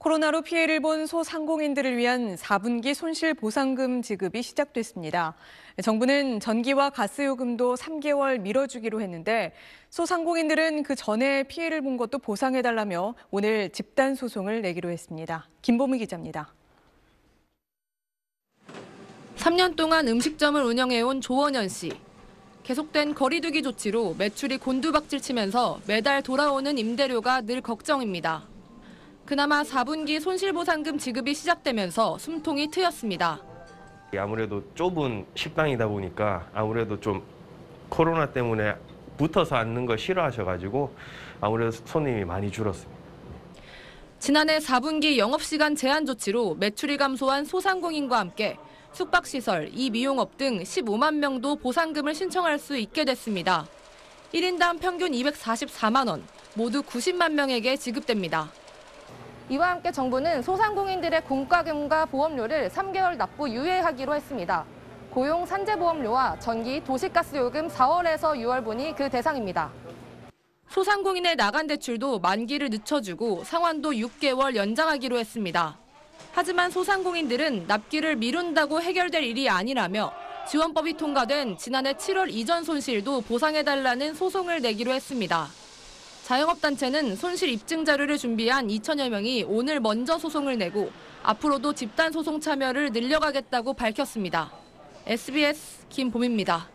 코로나로 피해를 본 소상공인들을 위한 4분기 손실보상금 지급이 시작됐습니다. 정부는 전기와 가스 요금도 3개월 미뤄주기로 했는데 소상공인들은 그 전에 피해를 본 것도 보상해달라며 오늘 집단 소송을 내기로 했습니다. 김보미 기자입니다. 3년 동안 음식점을 운영해온 조원현 씨. 계속된 거리두기 조치로 매출이 곤두박질치면서 매달 돌아오는 임대료가 늘 걱정입니다. 그나마 4분기 손실보상금 지급이 시작되면서 숨통이 트였습니다. 아무래도 좁은 식당이다 보니까 아무래도 좀 코로나 때문에 붙어서 앉는 걸 싫어하셔가지고 아무래도 손님이 많이 줄었습니다. 지난해 4분기 영업시간 제한 조치로 매출이 감소한 소상공인과 함께 숙박시설, 이미용업 등 15만 명도 보상금을 신청할 수 있게 됐습니다. 1인당 평균 244만 원, 모두 90만 명에게 지급됩니다. 이와 함께 정부는 소상공인들의 공과금과 보험료를 3개월 납부 유예하기로 했습니다. 고용 산재보험료와 전기, 도시가스요금 4월에서 6월분이 그 대상입니다. 소상공인의 나간 대출도 만기를 늦춰주고 상환도 6개월 연장하기로 했습니다. 하지만 소상공인들은 납기를 미룬다고 해결될 일이 아니라며 지원법이 통과된 지난해 7월 이전 손실도 보상해달라는 소송을 내기로 했습니다. 자영업단체는 손실 입증 자료를 준비한 2천여 명이 오늘 먼저 소송을 내고 앞으로도 집단 소송 참여를 늘려가겠다고 밝혔습니다. SBS 김봄입니다.